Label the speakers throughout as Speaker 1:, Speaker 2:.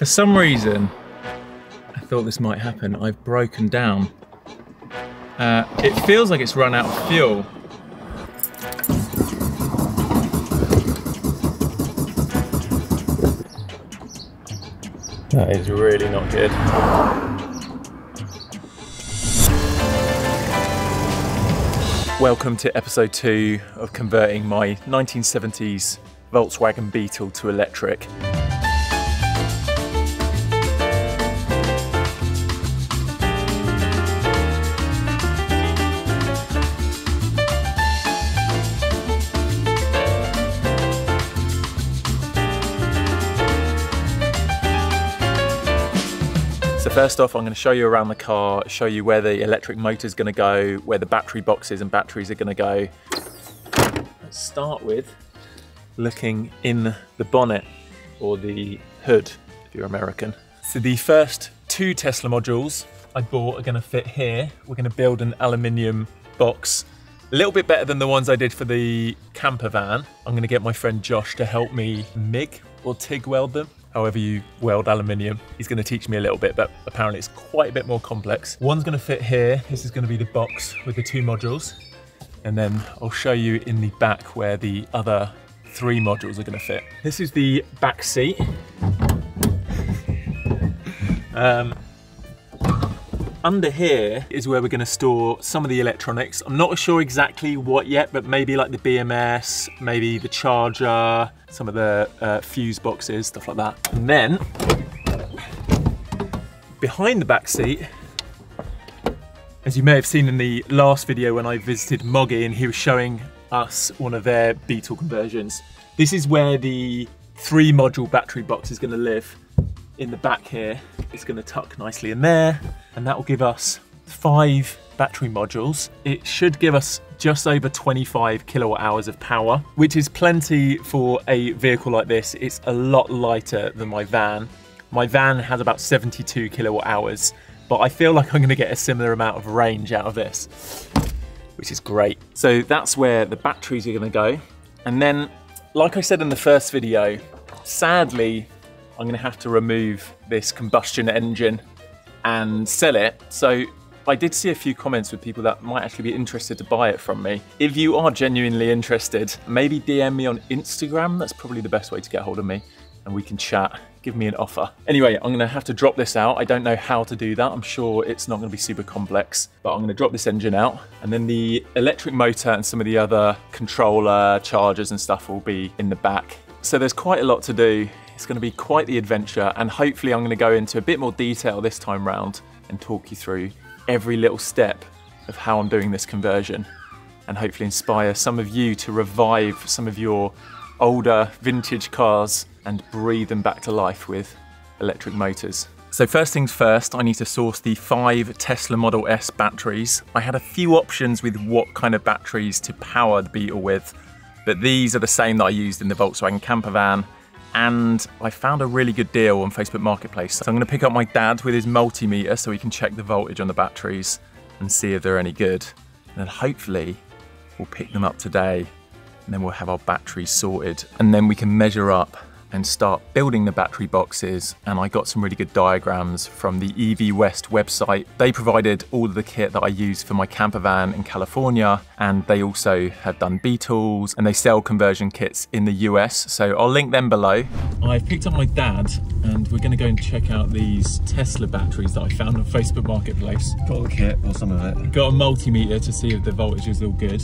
Speaker 1: For some reason, I thought this might happen. I've broken down. Uh, it feels like it's run out of fuel. That is really not good. Welcome to episode two of converting my 1970s Volkswagen Beetle to electric. So first off, I'm going to show you around the car, show you where the electric motor is going to go, where the battery boxes and batteries are going to go. Let's start with looking in the bonnet or the hood if you're American. So the first two Tesla modules I bought are going to fit here. We're going to build an aluminium box a little bit better than the ones I did for the camper van. I'm going to get my friend Josh to help me MIG or TIG weld them however you weld aluminium. He's going to teach me a little bit, but apparently it's quite a bit more complex. One's going to fit here. This is going to be the box with the two modules. And then I'll show you in the back where the other three modules are going to fit. This is the back seat. um, under here is where we're going to store some of the electronics. I'm not sure exactly what yet, but maybe like the BMS, maybe the charger, some of the uh, fuse boxes, stuff like that. And then behind the back seat, as you may have seen in the last video when I visited Moggy and he was showing us one of their Beetle conversions. This is where the three module battery box is going to live in the back here. It's going to tuck nicely in there and that will give us five battery modules. It should give us just over 25 kilowatt hours of power, which is plenty for a vehicle like this. It's a lot lighter than my van. My van has about 72 kilowatt hours, but I feel like I'm gonna get a similar amount of range out of this, which is great. So that's where the batteries are gonna go. And then, like I said in the first video, sadly, I'm gonna have to remove this combustion engine and sell it. So I did see a few comments with people that might actually be interested to buy it from me. If you are genuinely interested, maybe DM me on Instagram. That's probably the best way to get hold of me and we can chat. Give me an offer. Anyway, I'm gonna have to drop this out. I don't know how to do that. I'm sure it's not gonna be super complex, but I'm gonna drop this engine out and then the electric motor and some of the other controller, chargers and stuff will be in the back. So there's quite a lot to do. It's gonna be quite the adventure and hopefully I'm gonna go into a bit more detail this time round and talk you through every little step of how I'm doing this conversion and hopefully inspire some of you to revive some of your older vintage cars and breathe them back to life with electric motors. So first things first, I need to source the five Tesla Model S batteries. I had a few options with what kind of batteries to power the Beetle with, but these are the same that I used in the Volkswagen camper van and I found a really good deal on Facebook Marketplace. So I'm gonna pick up my dad with his multimeter so he can check the voltage on the batteries and see if they're any good. And then hopefully we'll pick them up today and then we'll have our batteries sorted and then we can measure up and start building the battery boxes and I got some really good diagrams from the EV West website. They provided all of the kit that I used for my camper van in California and they also have done Beetles and they sell conversion kits in the US so I'll link them below. I picked up my dad and we're going to go and check out these Tesla batteries that I found on Facebook Marketplace.
Speaker 2: Got the kit or some of it.
Speaker 1: Got a multimeter to see if the voltage is all good.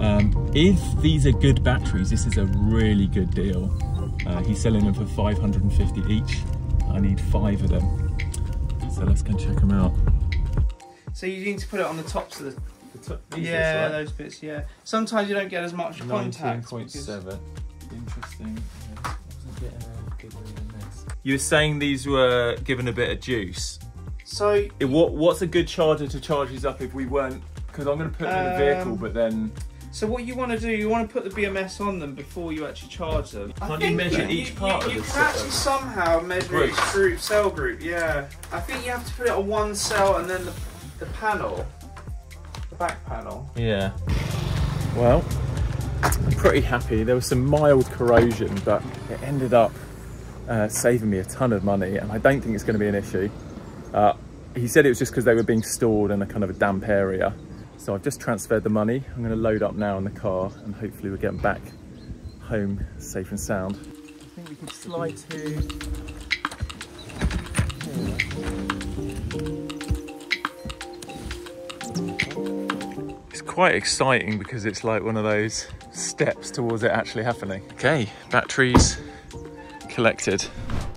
Speaker 1: Um, if these are good batteries, this is a really good deal. Uh, he's selling them for 550 each. I need five of them. So let's go and check them out.
Speaker 3: So you need to put it on the tops of the.
Speaker 1: The these
Speaker 3: yeah,
Speaker 1: right?
Speaker 3: those bits. Yeah. Sometimes you don't get as much contact. because-
Speaker 1: 19.7. Interesting. Yeah, wasn't getting a good read on this. You were saying these were given a bit of juice.
Speaker 3: So
Speaker 1: What What's a good charger to charge these up if we weren't? Because I'm going to put them in the vehicle,
Speaker 3: Um,
Speaker 1: but then
Speaker 3: So what you want to do, you want to put the BMS on them before you actually charge them. I
Speaker 1: Can't you measure each
Speaker 3: you,
Speaker 1: part
Speaker 3: you,
Speaker 1: of
Speaker 3: you
Speaker 1: the
Speaker 3: can actually somehow measure
Speaker 1: Groups.
Speaker 3: each group, cell group. Yeah. I think you have to put it on one cell and then the, the panel, the back panel.
Speaker 1: Yeah. Well, I'm pretty happy. There was some mild corrosion, but it ended up uh, saving me a ton of money and I don't think it's going to be an issue. Uh, he said it was just because they were being stored in a kind of a damp area. So I've just transferred the money. I'm going to load up now in the car and hopefully we're getting back home safe and sound. I think we can slide to... It's quite exciting because it's like one of those steps towards it actually happening. Okay, batteries collected.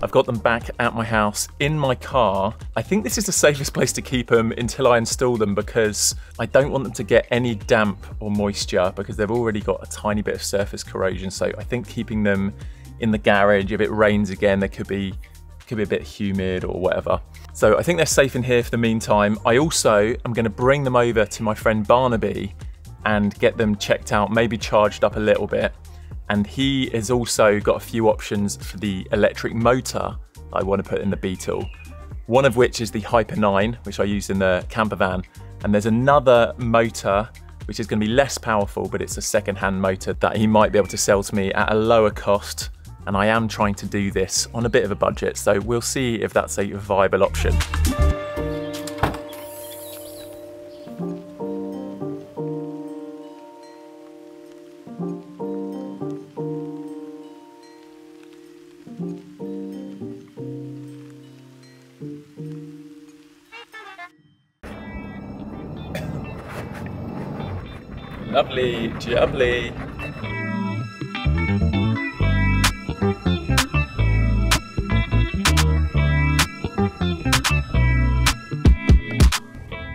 Speaker 1: I've got them back at my house in my car. I think this is the safest place to keep them until I install them because I don't want them to get any damp or moisture because they've already got a tiny bit of surface corrosion. So I think keeping them in the garage, if it rains again, they could be could be a bit humid or whatever. So I think they're safe in here for the meantime. I also am gonna bring them over to my friend Barnaby and get them checked out, maybe charged up a little bit and he has also got a few options for the electric motor I want to put in the Beetle. One of which is the Hyper 9, which I use in the camper van. And there's another motor which is going to be less powerful, but it's a second-hand motor that he might be able to sell to me at a lower cost. And I am trying to do this on a bit of a budget, so we'll see if that's a viable option. Lovely, jubbly.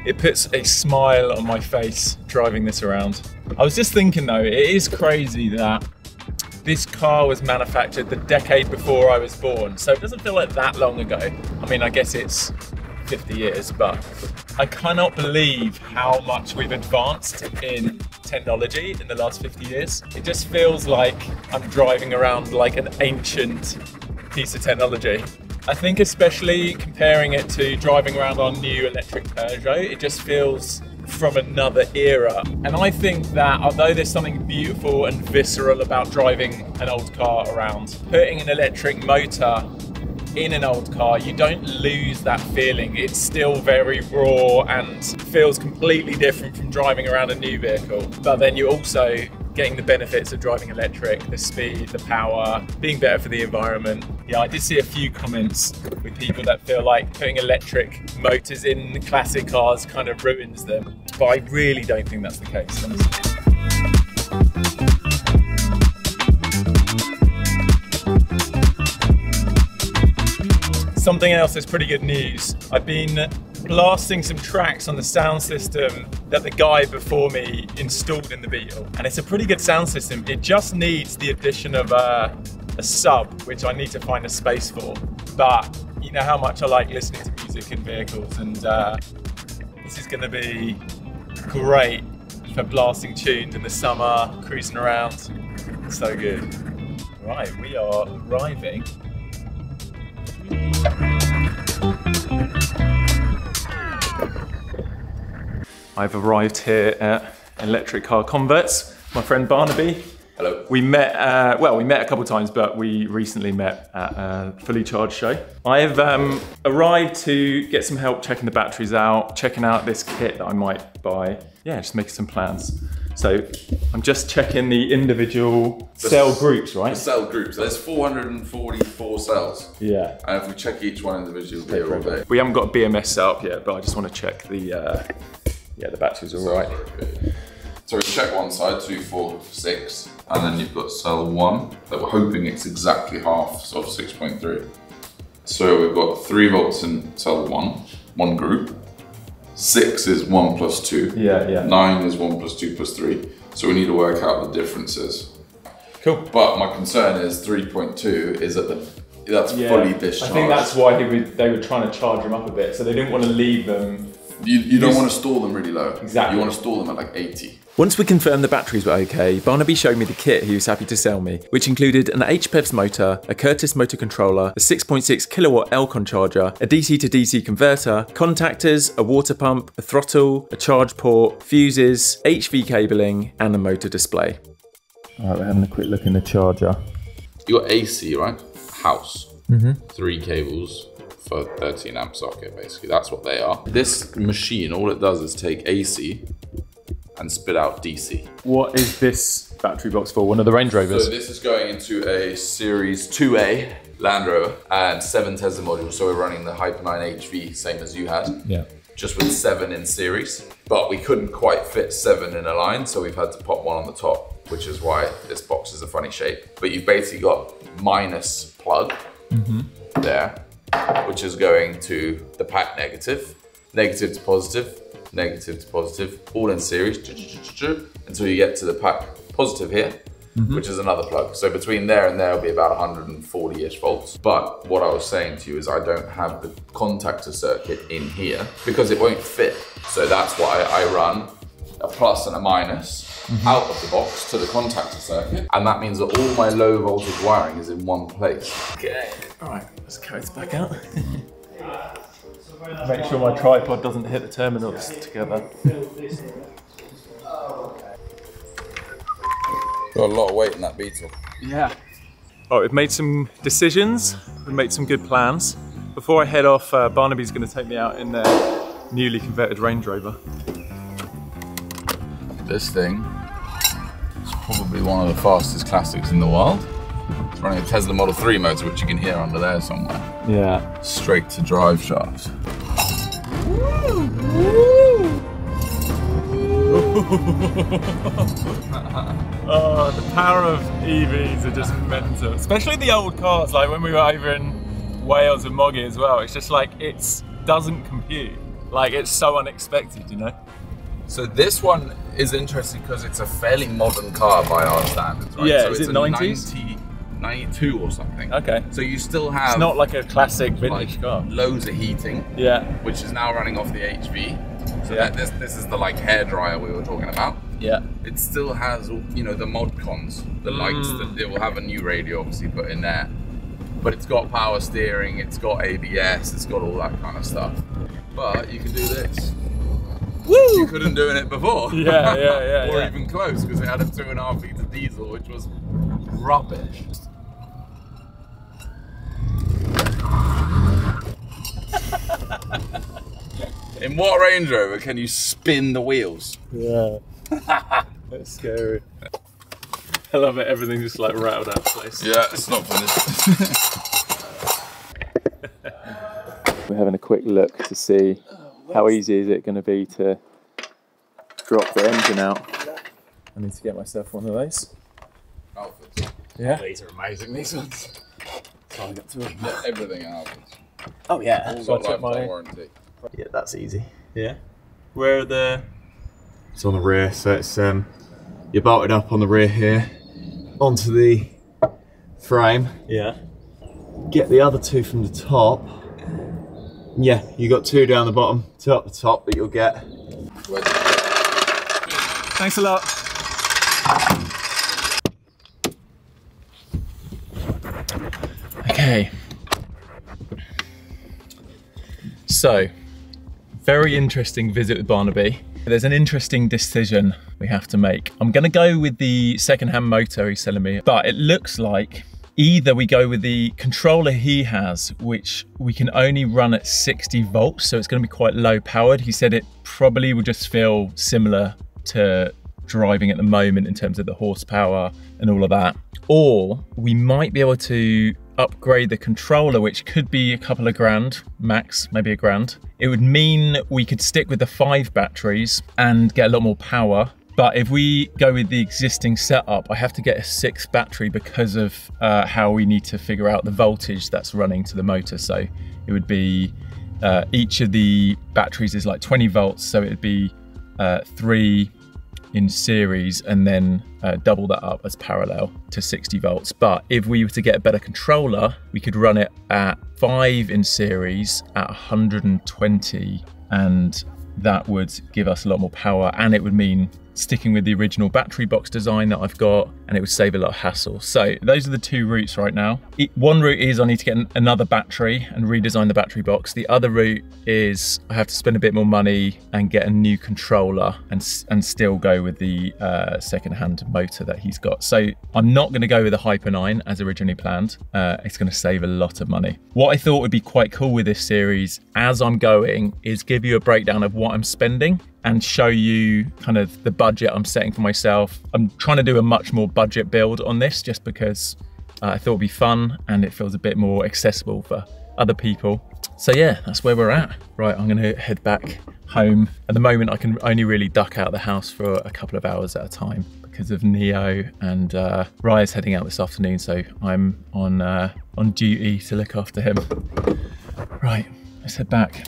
Speaker 1: It puts a smile on my face driving this around. I was just thinking though, it is crazy that this car was manufactured the decade before I was born, so it doesn't feel like that long ago. I mean, I guess it's 50 years, but I cannot believe how much we've advanced in technology in the last 50 years. It just feels like I'm driving around like an ancient piece of technology. I think especially comparing it to driving around our new electric Peugeot, it just feels from another era. And I think that although there's something beautiful and visceral about driving an old car around, putting an electric motor in an old car, you don't lose that feeling. It's still very raw and feels completely different from driving around a new vehicle. But then you're also getting the benefits of driving electric, the speed, the power, being better for the environment. Yeah, I did see a few comments with people that feel like putting electric motors in classic cars kind of ruins them. But I really don't think that's the case. Honestly. Something else that's pretty good news. I've been blasting some tracks on the sound system that the guy before me installed in the Beetle. And it's a pretty good sound system. It just needs the addition of a, a sub, which I need to find a space for. But you know how much I like listening to music in vehicles and uh, this is gonna be great for blasting tunes in the summer, cruising around. So good. Right, we are arriving I've arrived here at Electric Car Converts. My friend Barnaby.
Speaker 2: Hello.
Speaker 1: We met, uh, well, we met a couple of times, but we recently met at a Fully Charged show. I have um, arrived to get some help checking the batteries out, checking out this kit that I might buy. Yeah, just making some plans. So I'm just checking the individual the cell groups, right?
Speaker 2: cell groups. There's 444 cells.
Speaker 1: Yeah.
Speaker 2: And if we check each one individually, all day.
Speaker 1: We haven't got a BMS set up yet, but I just want to check the, uh, yeah, the batteries are right.
Speaker 2: So we check one side, two, four, six, and then you've got cell one that we're hoping it's exactly half of 6.3. So we've got three volts in cell one, one group, Six is one plus two.
Speaker 1: Yeah, yeah.
Speaker 2: Nine is one plus two plus three. So we need to work out the differences.
Speaker 1: Cool.
Speaker 2: But my concern is 3.2 is at the that's yeah, fully discharged.
Speaker 1: I think that's why they were they were trying to charge them up a bit, so they didn't want to leave them.
Speaker 2: You, you don't want to store them really low.
Speaker 1: Exactly.
Speaker 2: You want to store them at like 80.
Speaker 1: Once we confirmed the batteries were okay, Barnaby showed me the kit he was happy to sell me, which included an HPEVS motor, a Curtis motor controller, a 6.6 kilowatt Elcon charger, a DC to DC converter, contactors, a water pump, a throttle, a charge port, fuses, HV cabling, and a motor display. Alright, we're having a quick look in the charger.
Speaker 2: Your AC, right? House. Mm-hmm. three cables for 13 amp socket, basically. That's what they are. This machine, all it does is take AC and spit out DC.
Speaker 1: What is this battery box for? One of the Range Rovers?
Speaker 2: So this is going into a Series 2A Land Rover and seven Tesla modules. So we're running the Hyper 9 HV, same as you had.
Speaker 1: yeah.
Speaker 2: just with seven in series. But we couldn't quite fit seven in a line, so we've had to pop one on the top, which is why this box is a funny shape. But you've basically got minus plug mm-hmm. there, which is going to the pack negative, negative to positive, negative to positive, all in series, until you get to the pack positive here, mm-hmm. which is another plug. So between there and there will be about 140-ish volts. But what I was saying to you is I don't have the contactor circuit in here because it won't fit. So that's why I run a plus and a minus out of the box to the contactor circuit. And that means that all my low voltage wiring is in one place.
Speaker 1: Okay. All right, let's carry this back out. Make sure my tripod doesn't hit the terminals together.
Speaker 2: Got a lot of weight in that Beetle.
Speaker 1: Yeah. Oh, we've made some decisions. We've made some good plans. Before I head off, uh, Barnaby's going to take me out in their newly converted Range Rover.
Speaker 2: This thing is probably one of the fastest classics in the world. It's running a Tesla Model 3 motor, which you can hear under there somewhere.
Speaker 1: Yeah.
Speaker 2: Straight to drive shafts.
Speaker 1: Oh, the power of EVs are just mental. Especially the old cars, like when we were over in Wales with Moggy as well. It's just like it doesn't compute. Like it's so unexpected, you know?
Speaker 2: So this one is interesting because it's a fairly modern car by our standards, right?
Speaker 1: Yeah,
Speaker 2: so
Speaker 1: is
Speaker 2: it's
Speaker 1: it
Speaker 2: a
Speaker 1: 90s?
Speaker 2: 90 92 or something.
Speaker 1: Okay.
Speaker 2: So you still have
Speaker 1: It's not like a classic vintage
Speaker 2: like
Speaker 1: car.
Speaker 2: loads of heating,
Speaker 1: Yeah.
Speaker 2: which is now running off the HV. So
Speaker 1: Yeah.
Speaker 2: that, this, this is the like hair dryer we were talking about.
Speaker 1: Yeah.
Speaker 2: It still has, you know, the mod cons, the lights
Speaker 1: Mm.
Speaker 2: that it will have a new radio obviously put in there. But it's got power steering, it's got ABS, it's got all that kind of stuff. But you can do this. Woo! You couldn't do it before.
Speaker 1: Yeah, yeah, yeah,
Speaker 2: or
Speaker 1: yeah.
Speaker 2: even close because it had a two and a half litre diesel, which was rubbish. In what Range Rover can you spin the wheels?
Speaker 1: Yeah. That's scary. I love it. Everything just like rattled out of place.
Speaker 2: Yeah, it's not finished.
Speaker 1: We're having a quick look to see how easy is it going to be to drop the engine out. I need to get myself one of those.
Speaker 2: Outfits.
Speaker 1: Yeah.
Speaker 4: These are amazing, these ones. Sign up to them.
Speaker 2: Yeah, everything outfits.
Speaker 4: Oh yeah.
Speaker 2: All
Speaker 1: So I
Speaker 2: got
Speaker 1: took
Speaker 2: lifetime
Speaker 1: my-
Speaker 2: warranty.
Speaker 4: Yeah, that's easy.
Speaker 1: Yeah. Where are the?
Speaker 4: It's on the rear, so it's um, you're bolted up on the rear here, onto the frame.
Speaker 1: Yeah.
Speaker 4: Get the other two from the top. Yeah, you got two down the bottom, two up the top, but you'll get
Speaker 1: Thanks a lot. Okay. So, very interesting visit with Barnaby. There's an interesting decision we have to make. I'm to go with the second-hand motor he's selling me, but it looks like either we go with the controller he has, which we can only run at 60 volts, so it's going to be quite low powered. He said it probably will just feel similar to driving at the moment in terms of the horsepower and all of that. Or we might be able to upgrade the controller, which could be a couple of grand max, maybe a grand. It would mean we could stick with the five batteries and get a lot more power. But if we go with the existing setup, I have to get a sixth battery because of uh, how we need to figure out the voltage that's running to the motor. So it would be uh, each of the batteries is like 20 volts, so it would be uh, three in series and then uh, double that up as parallel to 60 volts. But if we were to get a better controller, we could run it at five in series at 120 and that would give us a lot more power and it would mean sticking with the original battery box design that I've got and it would save a lot of hassle. So those are the two routes right now. One route is I need to get another battery and redesign the battery box. The other route is I have to spend a bit more money and get a new controller and, and still go with the uh, second-hand motor that he's got. So I'm not gonna go with a Hyper 9 as originally planned. Uh, it's gonna save a lot of money. What I thought would be quite cool with this series as I'm going is give you a breakdown of what I'm spending and show you kind of the budget I'm setting for myself. I'm trying to do a much more budget build on this just because uh, I thought it'd be fun and it feels a bit more accessible for other people. So yeah, that's where we're at. Right, I'm gonna head back home. At the moment, I can only really duck out of the house for a couple of hours at a time because of Neo and uh, Raya's heading out this afternoon, so I'm on uh, on duty to look after him. Right, let's head back.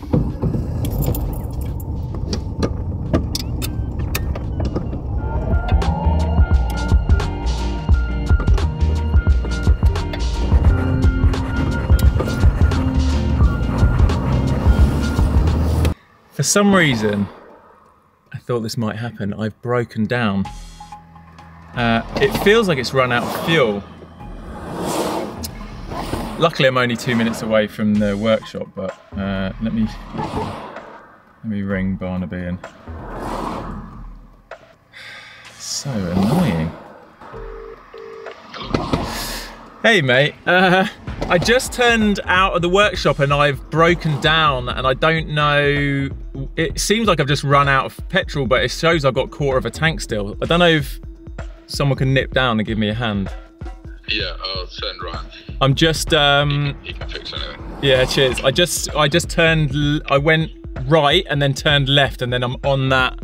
Speaker 1: For some reason, I thought this might happen. I've broken down. Uh, it feels like it's run out of fuel. Luckily, I'm only two minutes away from the workshop, but uh, let me let me ring Barnaby and. So annoying. Hey, mate. Uh, I just turned out of the workshop and I've broken down and I don't know, it seems like I've just run out of petrol, but it shows I've got quarter of a tank still. I don't know if someone can nip down and give me a hand.
Speaker 2: Yeah, I'll send Ryan.
Speaker 1: I'm just, um...
Speaker 2: He can, he can fix anything.
Speaker 1: Yeah, cheers. I just, I just turned, I went right and then turned left and then I'm on that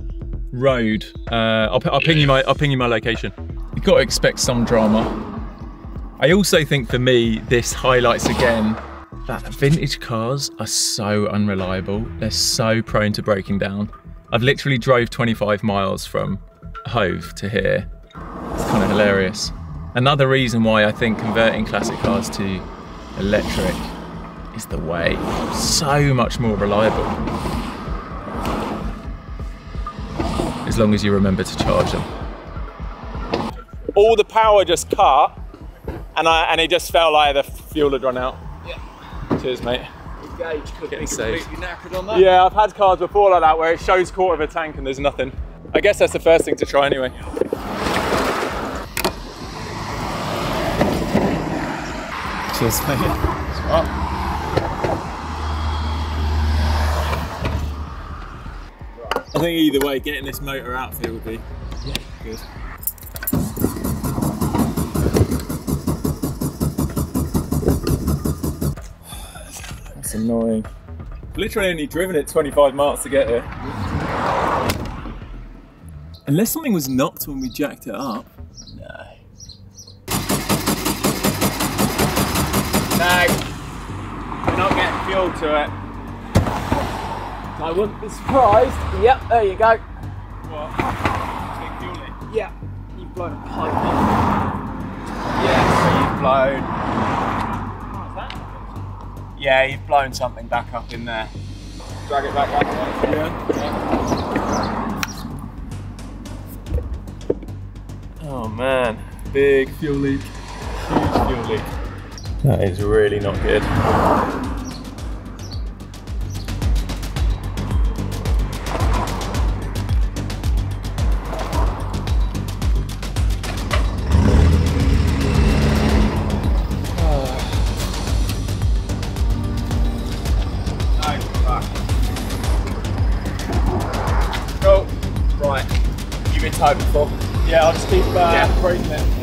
Speaker 1: road. Uh, I'll, I'll ping you my, I'll ping you my location. You've got to expect some drama. I also think for me, this highlights again that vintage cars are so unreliable. They're so prone to breaking down. I've literally drove 25 miles from Hove to here. It's kind of hilarious. Another reason why I think converting classic cars to electric is the way. So much more reliable. As long as you remember to charge them. All the power just cut and I and it just felt like the fuel had run out.
Speaker 3: Yeah.
Speaker 1: Cheers, mate.
Speaker 3: The gauge could
Speaker 1: Getting
Speaker 3: be
Speaker 1: saved.
Speaker 3: completely knackered on that.
Speaker 1: Yeah, I've had cars before like that where it shows quarter of a tank and there's nothing. I guess that's the first thing to try anyway. Cheers, mate. I think either way, getting this motor out here would be yeah. good. Annoying. Literally only driven it 25 miles to get here. Unless something was knocked when we jacked it up. No. No. We're not getting fuel to it. I wouldn't be surprised. Yep, there you go. What? Yeah. You've blown a pipe up.
Speaker 3: Yes, you've blown. Yeah, you've blown something back up in there. Drag it back up.
Speaker 1: Yeah. Oh man, big fuel leak. Huge fuel leak. That is really not good. Yeah.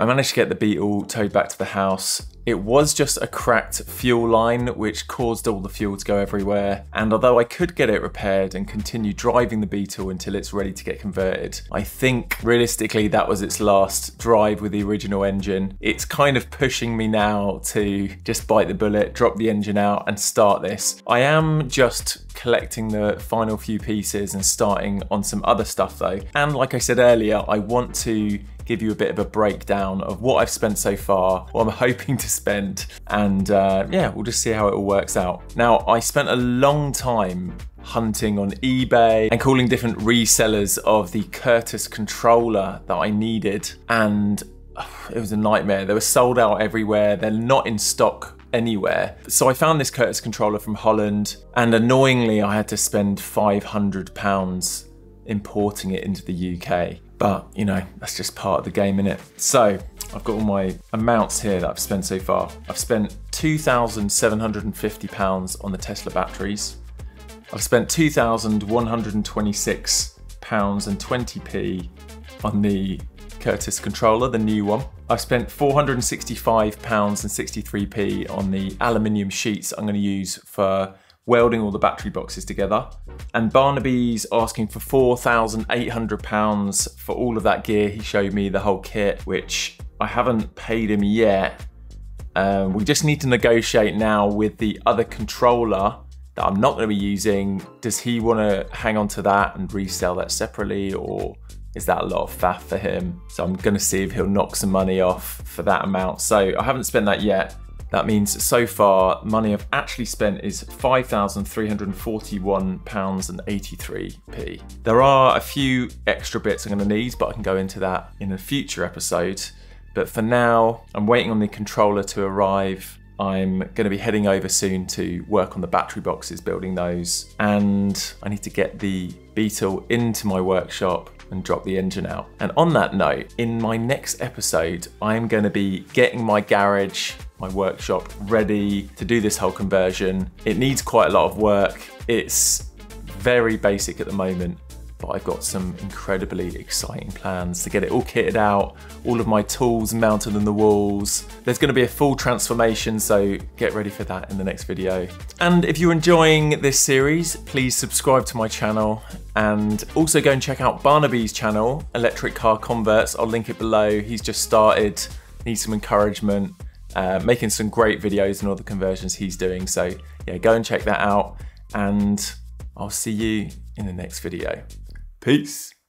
Speaker 1: I managed to get the Beetle towed back to the house. It was just a cracked fuel line which caused all the fuel to go everywhere. And although I could get it repaired and continue driving the Beetle until it's ready to get converted, I think realistically that was its last drive with the original engine. It's kind of pushing me now to just bite the bullet, drop the engine out and start this. I am just collecting the final few pieces and starting on some other stuff though. And like I said earlier, I want to give you a bit of a breakdown of what I've spent so far, what I'm hoping to spend, and uh, yeah, we'll just see how it all works out. Now, I spent a long time hunting on eBay and calling different resellers of the Curtis controller that I needed, and it was a nightmare. They were sold out everywhere, they're not in stock anywhere. So I found this Curtis controller from Holland, and annoyingly, I had to spend £500 importing it into the UK. But, you know, that's just part of the game, innit? So, I've got all my amounts here that I've spent so far. I've spent £2,750 on the Tesla batteries. I've spent £2,126 and 20p on the Curtis controller, the new one. I've spent £465 and 63p on the aluminium sheets I'm going to use for welding all the battery boxes together. And Barnaby's asking for £4,800 for all of that gear. He showed me the whole kit, which I haven't paid him yet. Um, we just need to negotiate now with the other controller that I'm not going to be using. Does he want to hang on to that and resell that separately or is that a lot of faff for him? So I'm going to see if he'll knock some money off for that amount. So I haven't spent that yet. That means so far, money I've actually spent is £5,341.83p. There are a few extra bits I'm going to need, but I can go into that in a future episode. But for now, I'm waiting on the controller to arrive. I'm going to be heading over soon to work on the battery boxes, building those. And I need to get the Beetle into my workshop and drop the engine out. And on that note, in my next episode, I'm going to be getting my garage, my workshop ready to do this whole conversion. It needs quite a lot of work. It's very basic at the moment, but I've got some incredibly exciting plans to get it all kitted out, all of my tools mounted on the walls. There's going to be a full transformation, so get ready for that in the next video. And if you're enjoying this series, please subscribe to my channel and also go and check out Barnaby's channel, Electric Car Converts. I'll link it below. He's just started, needs some encouragement, uh, making some great videos and all the conversions he's doing. So yeah, go and check that out and I'll see you in the next video. Peace.